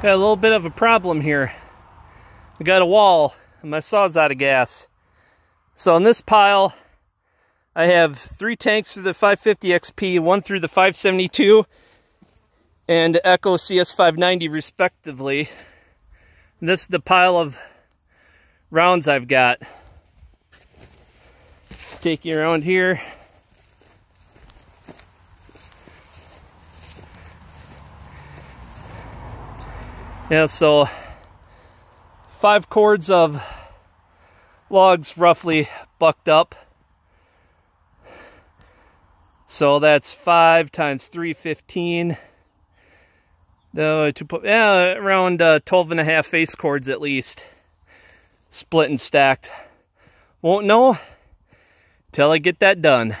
Got a little bit of a problem here. I got a wall and my saw's out of gas. So in this pile, I have three tanks for the 550 XP, one through the 572, and Echo CS590 respectively. And this is the pile of rounds I've got. Take you around here. Yeah, so five cords of logs roughly bucked up. So that's five times three, 15. No, two, yeah, around uh, 12 and a half face cords at least. Split and stacked. Won't know till I get that done.